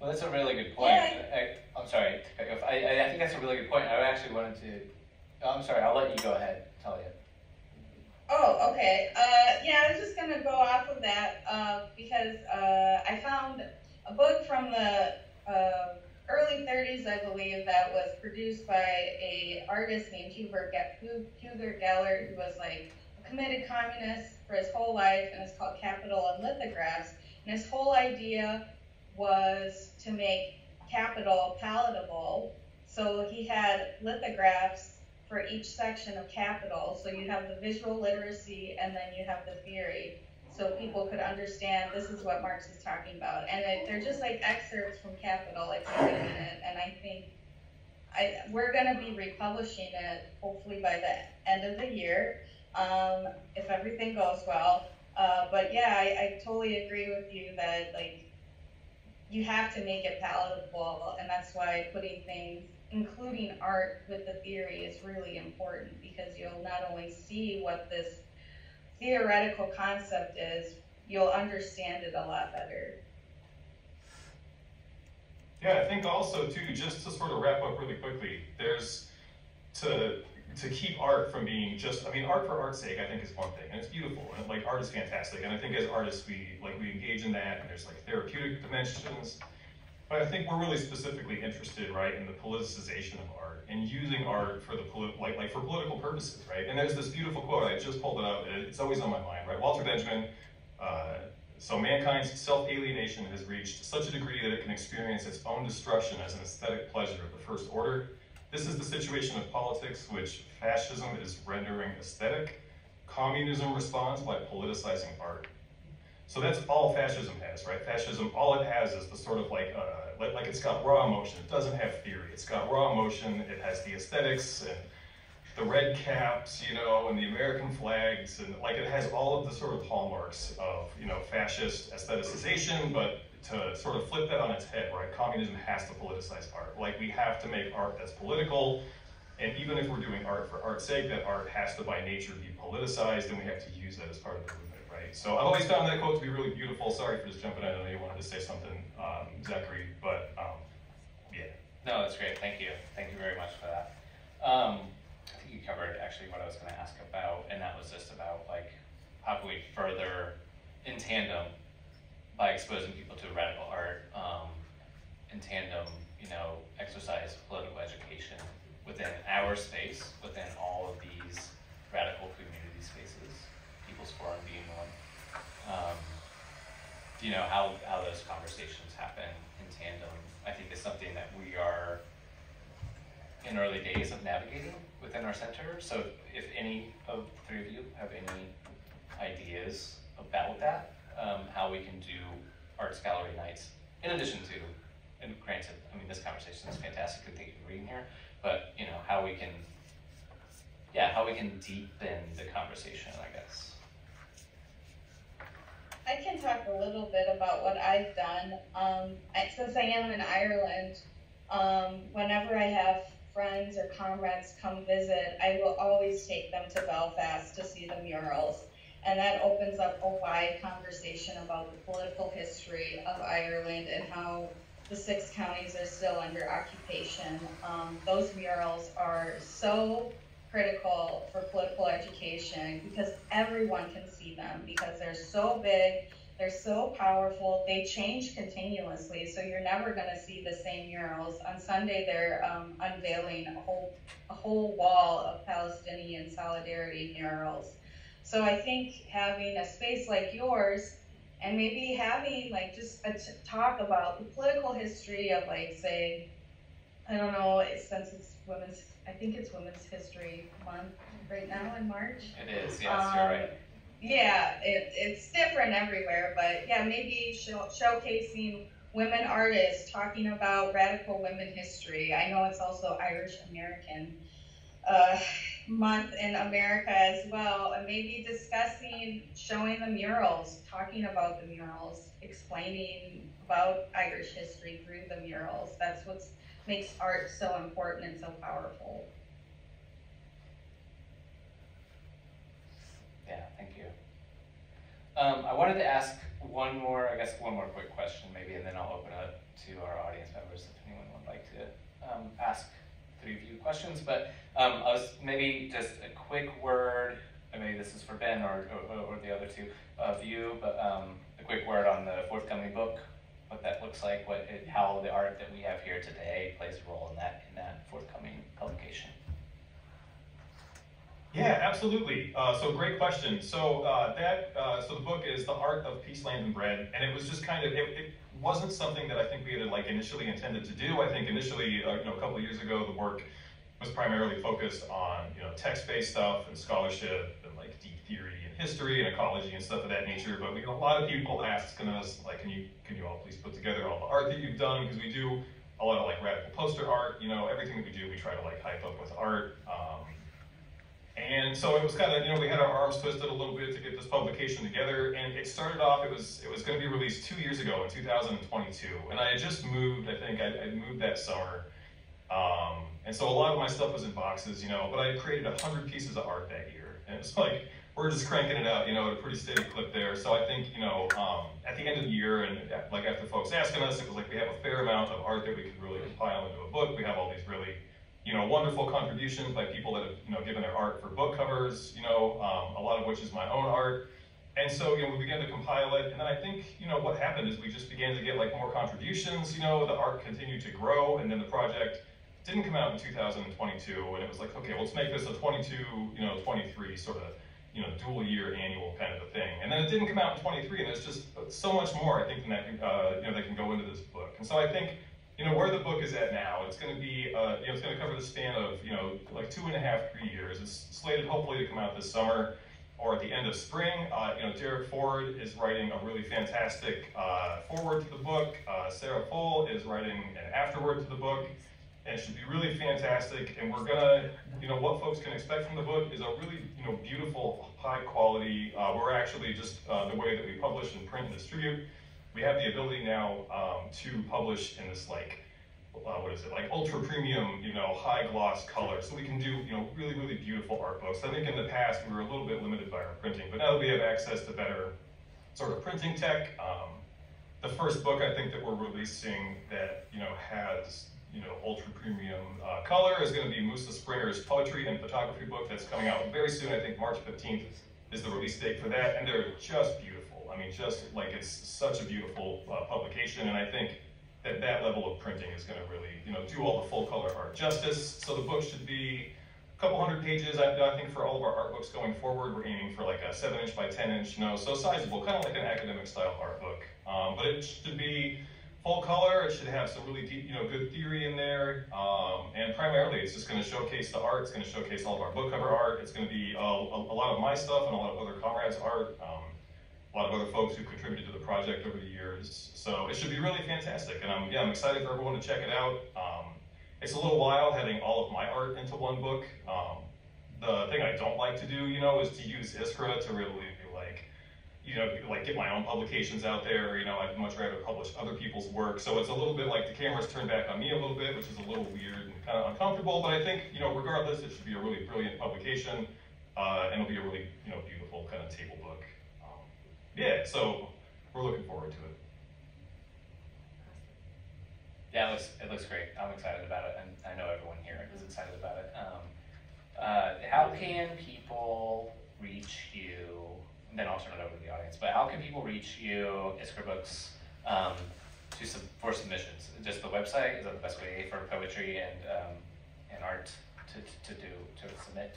Well, that's a really good point. Yeah, I, I'm sorry to cut you off. I, I I think that's a really good point. I actually wanted to. oh, I'm sorry. I'll let you go ahead, Talia. Oh, okay. Uh, yeah, I was just gonna go off of that uh, because uh, I found a book from the uh, early 30s, I believe, that was produced by a artist named Hubert Ge- Hu- Hugo Gellert, who was like a committed communist for his whole life, and it's called Capital and Lithographs. And his whole idea was to make capital palatable. So he had lithographs for each section of capital. So you have the visual literacy and then you have the theory. So people could understand this is what Marx is talking about. And it, they're just like excerpts from Capital, like a minute. And I think I, we're going to be republishing it hopefully by the end of the year, um, if everything goes well. Uh, but yeah, I, I totally agree with you that like you have to make it palatable, and that's why putting things, including art with the theory, is really important because you'll not only see what this theoretical concept is, you'll understand it a lot better. Yeah, I think also too, just to sort of wrap up really quickly, there's to to keep art from being just, I mean, art for art's sake, I think is one thing, and it's beautiful, and like art is fantastic, and I think as artists we like we engage in that, and there's like therapeutic dimensions, but I think we're really specifically interested, right, in the politicization of art and using art for the polit- like like for political purposes, right? And there's this beautiful quote I just pulled it up. It's always on my mind, right? Walter Benjamin. Uh, so mankind's self-alienation has reached such a degree that it can experience its own destruction as an aesthetic pleasure of the first order. This is the situation of politics which fascism is rendering aesthetic. Communism responds by politicizing art. So that's all fascism has, right? Fascism, all it has is the sort of like, uh, like, like it's got raw emotion. It doesn't have theory. It's got raw emotion. It has the aesthetics and the red caps, you know, and the American flags, and like it has all of the sort of hallmarks of, you know, fascist aestheticization, but to sort of flip that on its head, right? Communism has to politicize art. Like we have to make art that's political, and even if we're doing art for art's sake, that art has to by nature be politicized, and we have to use that as part of the movement, right? So I've always found that quote to be really beautiful. Sorry for just jumping in. I know you wanted to say something, um, Zachary, but um, yeah. No, that's great. Thank you. Thank you very much for that. Um, I think you covered actually what I was going to ask about, and that was just about like how can we further in tandem by exposing people to radical art, um, in tandem, you know, exercise political education within our space, within all of these radical community spaces, People's Forum being one. Um, you know, how, how those conversations happen in tandem, I think is something that we are in early days of navigating within our center. So if any of three of you have any ideas about that, um, how we can do arts gallery nights, in addition to, and granted, I mean, this conversation is fantastic, good thing you're reading here, but, you know, how we can, yeah, how we can deepen the conversation, I guess. I can talk a little bit about what I've done. Um, since I am in Ireland, um, whenever I have friends or comrades come visit, I will always take them to Belfast to see the murals. And that opens up a wide conversation about the political history of Ireland and how the six counties are still under occupation. Um, those murals are so critical for political education because everyone can see them because they're so big, they're so powerful, they change continuously, so you're never going to see the same murals. On Sunday, they're um, unveiling a whole, a whole wall of Palestinian solidarity murals. So I think having a space like yours and maybe having like just a t- talk about the political history of like say I don't know since it's women's I think it's Women's History Month right now in March. It is, yes, um, you're right. Yeah, it, it's different everywhere, but yeah, maybe show, showcasing women artists talking about radical women history. I know it's also Irish American uh, month in America as well, and maybe discussing showing the murals, talking about the murals, explaining about Irish history through the murals. That's what makes art so important and so powerful. Yeah, thank you. Um, I wanted to ask one more, I guess one more quick question maybe, and then I'll open up to our audience members if anyone would like to um, ask three of you questions. But um, I was maybe just a quick word, and maybe this is for Ben or, or, or the other two of you, but um, a quick word on the forthcoming book what that looks like, what it, how the art that we have here today plays a role in that in that forthcoming publication. Yeah, absolutely. Uh, so great question. So uh, that uh, so the book is the art of peace, land, and bread, and it was just kind of it, it wasn't something that I think we had like initially intended to do. I think initially, uh, you know, a couple of years ago, the work was primarily focused on you know text-based stuff and scholarship and like deep theory and history and ecology and stuff of that nature. But we a lot of people asking us, like, can you can you all please put together all the art that you've done? Because we do a lot of like radical poster art. You know, everything that we do, we try to like hype up with art. Um, and so it was kind of, you know, we had our arms twisted a little bit to get this publication together. And it started off, it was it was going to be released two years ago in 2022. And I had just moved, I think I, I moved that summer. Um, and so a lot of my stuff was in boxes, you know, but I had created a hundred pieces of art that year. And it's [laughs] like, we're just cranking it out, you know, at a pretty steady clip there. So I think, you know, um, at the end of the year, and like after folks asking us, it was like we have a fair amount of art that we could really compile into a book. We have all these really, you know, wonderful contributions by people that have, you know, given their art for book covers, you know, um, a lot of which is my own art. And so, you know, we began to compile it, and then I think, you know, what happened is we just began to get like more contributions, you know, the art continued to grow, and then the project didn't come out in 2022, and it was like, okay, let's make this a 22, you know, 23 sort of you know, dual year annual kind of a thing. And then it didn't come out in 23, and there's just so much more, I think, than that, uh, you know, that can go into this book. And so I think, you know, where the book is at now, it's going to be, uh, you know, it's going to cover the span of, you know, like two and a half, three years. It's slated hopefully to come out this summer or at the end of spring. Uh, you know, Derek Ford is writing a really fantastic uh, foreword to the book. Uh, Sarah Full is writing an afterword to the book and it should be really fantastic. And we're gonna, you know, what folks can expect from the book is a really, you know, beautiful, high quality. Uh, we're actually just uh, the way that we publish and print and distribute. We have the ability now um, to publish in this like, uh, what is it, like ultra premium, you know, high gloss color. So we can do, you know, really, really beautiful art books. I think in the past we were a little bit limited by our printing, but now that we have access to better sort of printing tech, um, the first book I think that we're releasing that, you know, has you know, ultra premium uh, color is going to be Musa Springer's poetry and photography book that's coming out very soon. I think March 15th is the release date for that, and they're just beautiful. I mean, just like it's such a beautiful uh, publication, and I think that that level of printing is going to really, you know, do all the full color art justice. So the book should be a couple hundred pages. I, I think for all of our art books going forward, we're aiming for like a seven inch by 10 inch, know, so sizable, kind of like an academic style art book. Um, but it should be full color. It should have some really deep, you know, good theory in there. Um, and primarily, it's just going to showcase the art. It's going to showcase all of our book cover art. It's going to be a, a, a, lot of my stuff and a lot of other comrades' art. Um, a lot of other folks who contributed to the project over the years. So it should be really fantastic. And I'm, yeah, I'm excited for everyone to check it out. Um, it's a little wild having all of my art into one book. Um, the thing I don't like to do, you know, is to use Iskra to really like, you know, like get my own publications out there. You know, I'd much rather publish other people's work. So it's a little bit like the camera's turned back on me a little bit, which is a little weird and kind of uncomfortable. But I think, you know, regardless, it should be a really brilliant publication. Uh, and it'll be a really, you know, beautiful kind of table book. Yeah, so we're looking forward to it. Yeah, it looks, it looks great. I'm excited about it, and I know everyone here is excited about it. Um, uh, how can people reach you? And then I'll turn it over to the audience. But how can people reach you, Iskra Books, um, to sub- for submissions? Just the website is that the best way for poetry and um, and art to, to do to submit?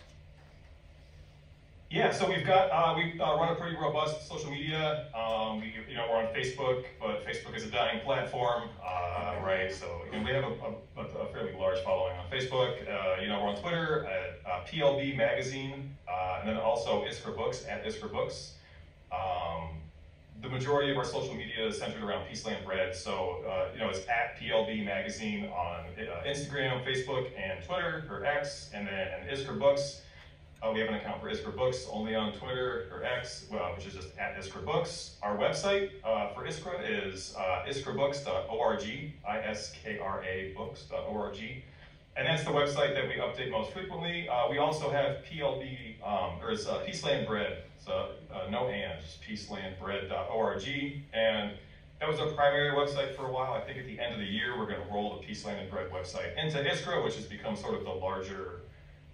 Yeah, so we've got uh, we uh, run a pretty robust social media. Um, we, you know, we're on Facebook, but Facebook is a dying platform, uh, right? So we have a, a, a, fairly large following on Facebook. Uh, you know, we're on Twitter at uh, PLB Magazine, uh, and then also Iskra Books at Iskra Books. Um, the majority of our social media is centered around Peaceland Bread. So, you know, it's at PLB Magazine on Instagram, Facebook, and Twitter, or X, and then and Iskra Books. Uh, we have an account for Iskra Books only on Twitter or X, which is just at Iskra Books. Our website uh, for Iskra is uh, iskrabooks.org, I-S-K-R-A books.org. And that's the website that we update most frequently. Uh, we also have PLB, um, or it's uh, Peaceland Bread, so uh, no and, just peacelandbread.org. And that was our primary website for a while. I think at the end of the year, we're going to roll the Peaceland and Bread website into Iskra, which has become sort of the larger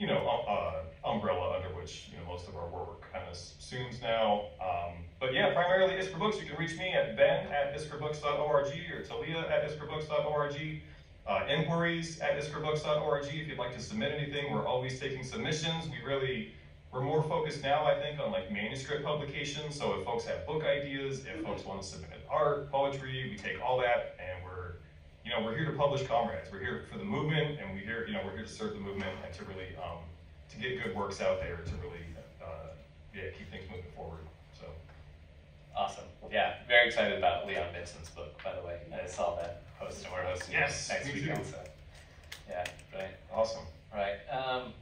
you know, uh, umbrella under which you know most of our work kind of assumes now. Um, but yeah, primarily Iskra Books. You can reach me at ben at iskrabooks.org or Talia at iskrabooks.org. Uh, inquiries at iskrabooks.org if you'd like to submit anything. We're always taking submissions. We really we're more focused now, I think, on like manuscript publications. So if folks have book ideas, if folks want to submit art, poetry, we take all that and we're you know, we're here to publish comrades. We're here for the movement, and we here, you know, we're here to serve the movement and to really, um, to get good works out there to really, uh, yeah, keep things moving forward. So. Awesome. Yeah, very excited about Leon Benson's book. By the way, I saw that post, and we're hosting yes, next week. weekend. So, yeah, right. Awesome. Right. Um,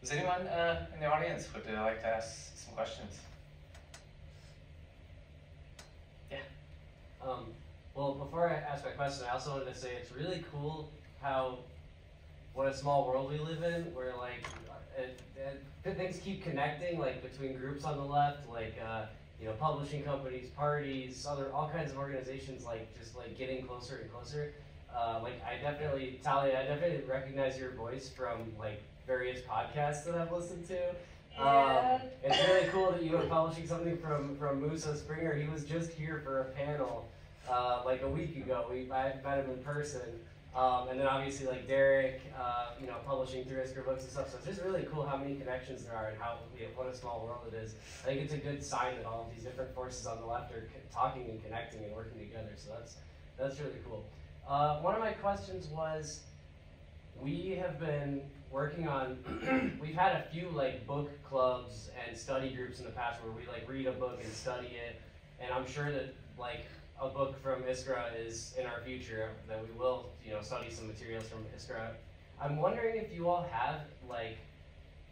does anyone uh, in the audience would uh, like to ask some questions? Yeah. Um, well, before I ask my question, I also wanted to say it's really cool how what a small world we live in, where like it, it, things keep connecting, like between groups on the left, like uh, you know, publishing companies, parties, other all kinds of organizations, like just like getting closer and closer. Uh, like I definitely, Talia, I definitely recognize your voice from like various podcasts that I've listened to. Yeah. Um, it's really cool that you are publishing something from from Musa Springer. He was just here for a panel uh, like a week ago. We I met him in person. Um, and then obviously like Derek, uh, you know, publishing through Iskra Books and stuff. So it's just really cool how many connections there are and how you know, what a small world it is. I think it's a good sign that all of these different forces on the left are talking and connecting and working together. So that's that's really cool. Uh, one of my questions was, we have been working on. [clears throat] we've had a few like book clubs and study groups in the past where we like read a book and study it, and I'm sure that like a book from Iskra is in our future that we will, you know, study some materials from Iskra. I'm wondering if you all have like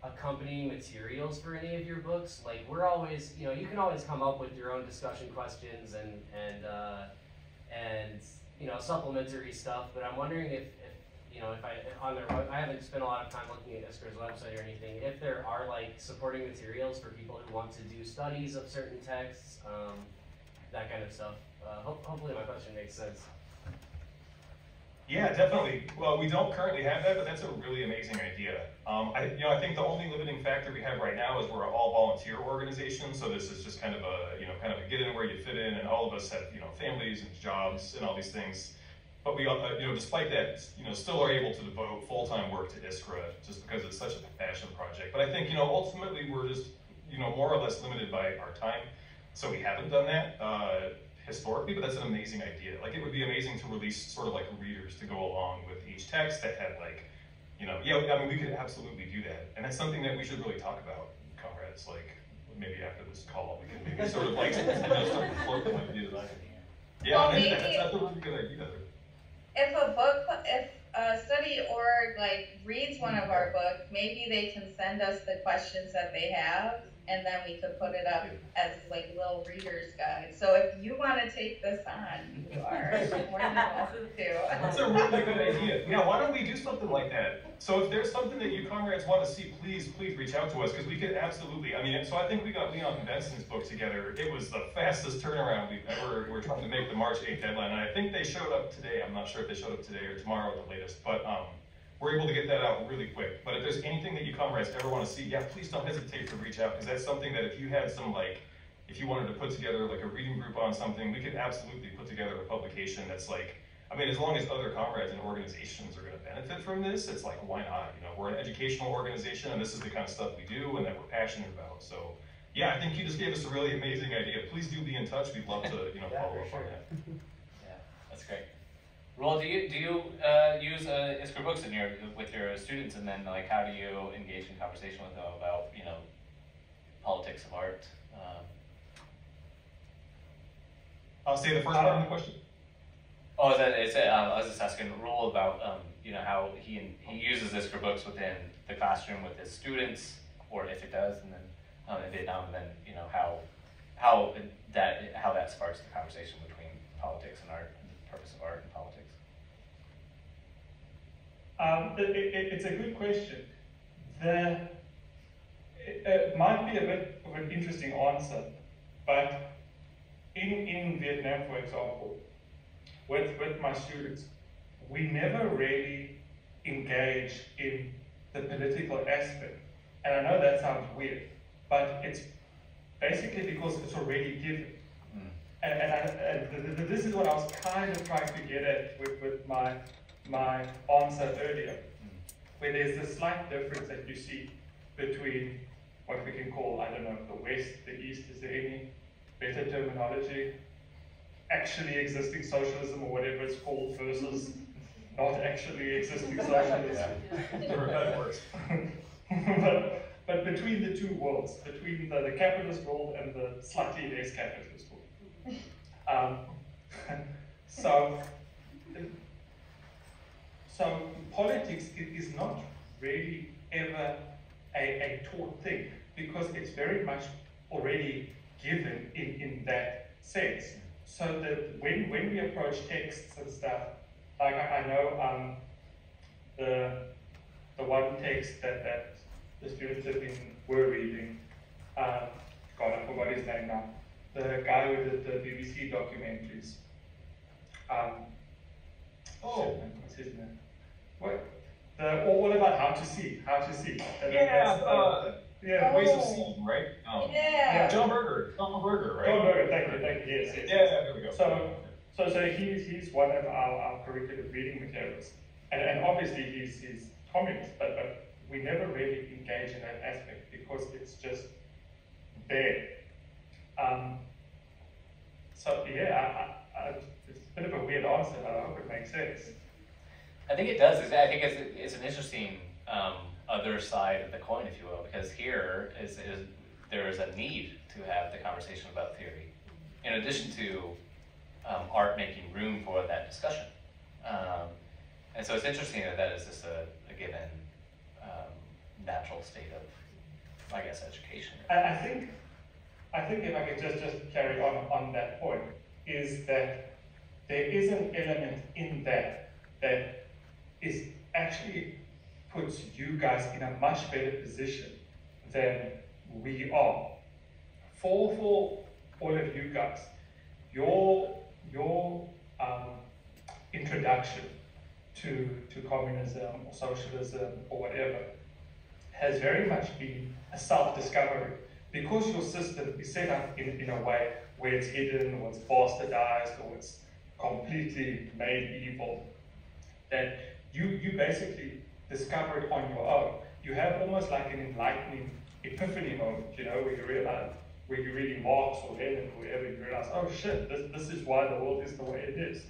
accompanying materials for any of your books. Like we're always, you know, you can always come up with your own discussion questions and and uh, and you know supplementary stuff. But I'm wondering if, if you know if I on their I haven't spent a lot of time looking at Iskra's website or anything. If there are like supporting materials for people who want to do studies of certain texts, um, that kind of stuff. Uh, ho hopefully my question makes sense. Yeah, definitely. Well, we don't currently have that, but that's a really amazing idea. Um, I, you know, I think the only limiting factor we have right now is we're an all volunteer organization, so this is just kind of a, you know, kind of a get in where you fit in, and all of us have, you know, families and jobs and all these things. But we, uh, you know, despite that, you know, still are able to devote full-time work to Iskra just because it's such a passion project. But I think, you know, ultimately we're just, you know, more or less limited by our time, so we haven't done that. Uh, historically, but that's an amazing idea. Like it would be amazing to release sort of like readers to go along with each text that had like, you know, yeah, I mean, we could absolutely do that. And that's something that we should really talk about, comrades, like maybe after this call, we can maybe sort of like, [laughs] you know, start to float the ideas. Yeah, Well, maybe- that's, that's a really good idea. If a book, if a study org like reads one of mm-hmm. our books, maybe they can send us the questions that they have, and then we could put it up as like little reader's guide. So if you want to take this on, you [laughs] are more than welcome That's a really good idea. Yeah, why don't we do something like that? So if there's something that you comrades want to see, please, please reach out to us because we could absolutely. I mean, so I think we got Leon Benson's book together. It was the fastest turnaround we've ever. We're trying to make the March 8th deadline, and I think they showed up today. I'm not sure if they showed up today or tomorrow at the latest, but um, we're able to get that out really quick. But if there's anything that you comrades ever want to see, yeah, please don't hesitate to reach out because that's something that if you had some like if you wanted to put together like a reading group on something, we could absolutely put together a publication that's like, I mean, as long as other comrades and organizations are going to benefit from this, it's like, why not? You know, we're an educational organization and this is the kind of stuff we do and that we're passionate about. So, yeah, I think you just gave us a really amazing idea. Please do be in touch. We'd love to, you know, Yeah, follow up on that. [laughs] Yeah, that's great. Ruehl, do you do you uh, use uh, Iskra books in your with your students, and then like how do you engage in conversation with them about you know politics of art? Um, I'll say the first part of the question. oh, is that is it? Um, I was just asking Ruehl about um, you know how he he uses Iskra books within the classroom with his students, or if it does, and then um, in Vietnam, and then you know how how that how that sparks the conversation between politics and art, purpose of art and politics. Um, it, it, it's a good question. The, it, it might be a bit of an interesting answer, but in, in Vietnam, for example, with, with my students, we never really engage in the political aspect. And I know that sounds weird, but it's basically because it's already given. And, and, I, and th- th- this is what I was kind of trying to get at with, with my, my answer earlier, where there's this slight difference that you see between what we can call, I don't know, the West, the East, is there any better terminology? Actually existing socialism or whatever it's called versus not actually existing [laughs] socialism. Sure, [laughs] that but, but between the two worlds, between the, the capitalist world and the slightly less capitalist world. Um, [laughs] so, so politics is not really ever a, a taught thing because it's very much already given in, in that sense. So that when, when we approach texts and stuff, like I, I know um, the the one text that, that the students have been were reading, um, God, I forgot his name now. The guy who did the BBC documentaries. Um, Oh. what's his name? What? The all about how to see, how to see. That- Yeah, that's, uh, yeah. ways of Oh. seeing, right? Um, Yeah. John Berger, John Berger, right? John Berger, thank you, thank you. Yes, yes. Yeah, yes. yeah, there we go. So, so, so he's, he's one of our, our curriculum reading materials. And, and obviously he's, he's communist, but, but we never really engage in that aspect because it's just there. Um, so yeah, I, I, it's a bit of a weird answer, but I hope it makes sense. I think it does. I think it's, it's an interesting um, other side of the coin, if you will, because here is, is there is a need to have the conversation about theory, in addition to um, art making room for that discussion. Um, and so it's interesting that that is just a, a given um, natural state of, I guess, education. I, I think, I think if I could just, just carry on on that point, is that there is an element in that that is actually puts you guys in a much better position than we are. For, for all of you guys, your, your um, introduction to, to communism or socialism or whatever has very much been a self-discovery because your system is set up in, in a way where it's hidden or it's bastardized or it's completely made evil that you, you basically discover it on your own. You have almost like an enlightening epiphany moment, you know, where you realize, where you're reading Marx or Lenin or whoever, you realize, oh shit, this, this is why the world is the way it is.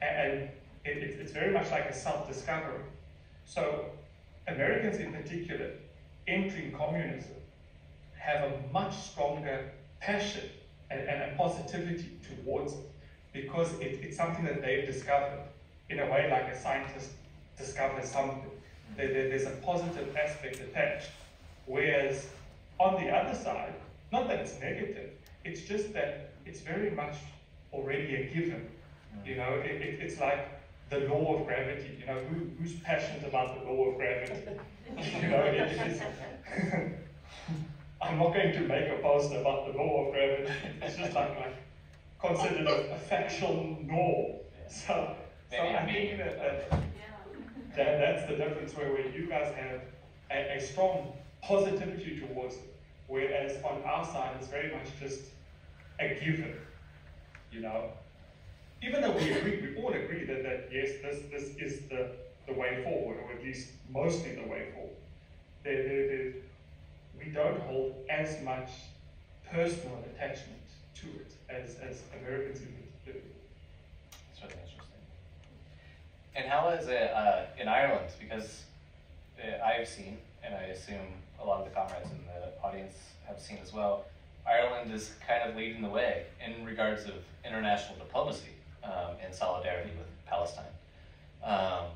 And, it, it, it's very much like a self-discovery. So Americans in particular, entering communism, have a much stronger passion and, and a positivity towards it because it, it's something that they've discovered in a way like a scientist discovers something. There, there, there's a positive aspect attached. Whereas on the other side, not that it's negative, it's just that it's very much already a given. Mm. You know, it, it, it's like the law of gravity. You know, who, who's passionate about the law of gravity? [laughs] you know, it, it is. [laughs] I'm not going to make a post about the law of gravity. [laughs] It's just like, like considered a, a factual norm. So, so I think that, that, that that's the difference where, where you guys have a, a strong positivity towards it, whereas on our side it's very much just a given, you know. Even though we agree, we all agree that, that yes, this this is the, the way forward, or at least mostly the way forward. There, there, there, we don't hold as much personal attachment to it as, as Americans particular. That's really interesting. And how is it uh, in Ireland? Because uh, I've seen, and I assume a lot of the comrades in the audience have seen as well, Ireland is kind of leading the way in regards of international diplomacy um, and solidarity with Palestine. Um,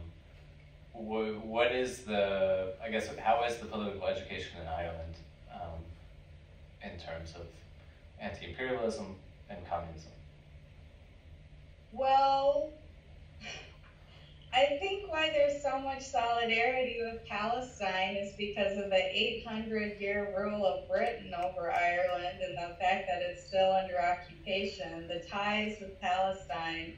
what is the, I guess, how is the political education in Ireland um, in terms of anti-imperialism and communism? Well, I think why there's so much solidarity with Palestine is because of the 800 year rule of Britain over Ireland and the fact that it's still under occupation. The ties with Palestine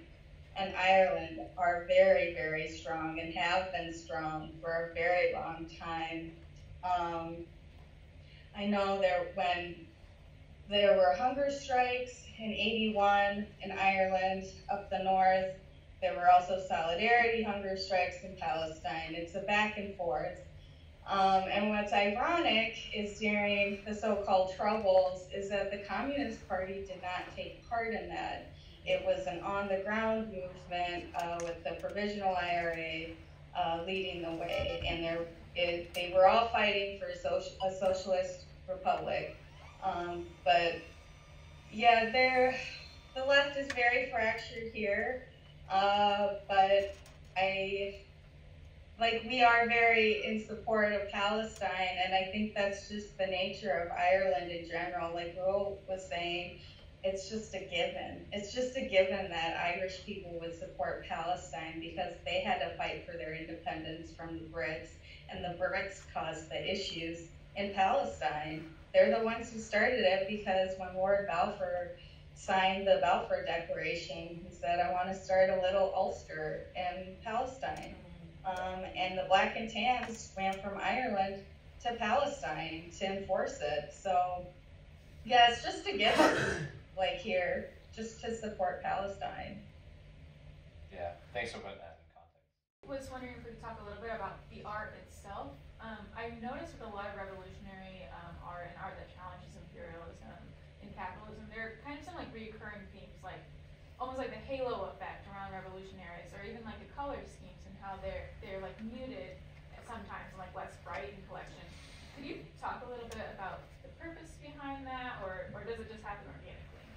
and Ireland are very, very strong and have been strong for a very long time. Um, I know there when there were hunger strikes in 81 in Ireland up the north there were also solidarity hunger strikes in Palestine. It's a back and forth. Um, and what's ironic is during the so-called troubles is that the Communist Party did not take part in that. It was an on-the-ground movement uh, with the Provisional IRA uh, leading the way, and it, they were all fighting for a, social, a socialist republic. Um, but yeah, the left is very fractured here. Uh, but I, like, we are very in support of Palestine, and I think that's just the nature of Ireland in general. Like Ruehl was saying, it's just a given. It's just a given that Irish people would support Palestine because they had to fight for their independence from the Brits, and the Brits caused the issues in Palestine. They're the ones who started it because when Lord Balfour signed the Balfour Declaration. He said, I want to start a little Ulster in Palestine. Um, and the Black and Tans ran from Ireland to Palestine to enforce it. So, yeah, it's just a given, [coughs] like here, just to support Palestine. Yeah, thanks for putting that in context. I was wondering if we could talk a little bit about the art itself. Um, I've noticed with a lot of revolutionary um, art and art that challenges imperialism and capitalism, there are kind of some like reoccurring themes, like almost like the halo effect around revolutionaries, or even like the color schemes and how they're they're like muted sometimes, and like less bright in collection. Could you talk a little bit about the purpose behind that, or or does it just happen organically?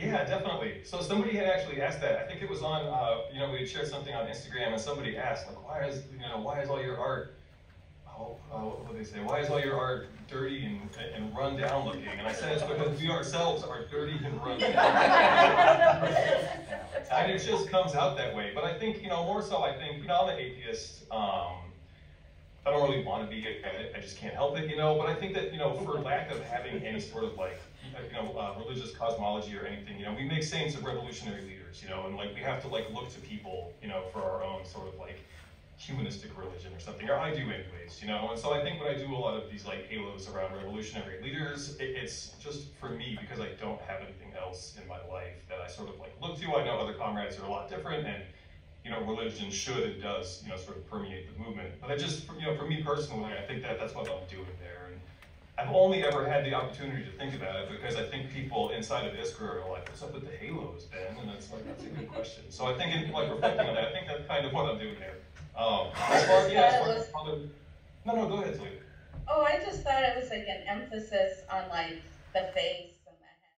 Yeah, definitely. So somebody had actually asked that. I think it was on, uh, you know, we had shared something on Instagram, and somebody asked, like, why is, you know, why is all your art oh, uh, what would they say? Why is all your art dirty and, and run down looking? And I said it's because we ourselves are dirty and run down. [laughs] and it just comes out that way. But I think, you know, more so, I think, you know, I'm an atheist. Um, I don't really want to be, I, I just can't help it, you know. But I think that, you know, for lack of having any sort of like, you know, uh, religious cosmology or anything, you know, we make saints of revolutionary leaders, you know, and like we have to like look to people, you know, for our own sort of like humanistic religion or something, or I do anyways, you know. And so I think when I do a lot of these like halos around revolutionary leaders, it, it's just for me because I don't have anything else in my life that I sort of like look to. I know other comrades are a lot different, and you know, religion should and does, you know, sort of permeate the movement. But I just, you know, for me personally, I think that that's what I'm doing there. I've only ever had the opportunity to think about it because I think people inside of Iskra are like, what's up with the halos, Ben? And it's like, that's a good question. So I think in like reflecting on that, I think that's kind of what I'm doing here. Um, as far, yeah, as far as other, no, no, go ahead, Talia. Oh, I just thought it was like an emphasis on like the face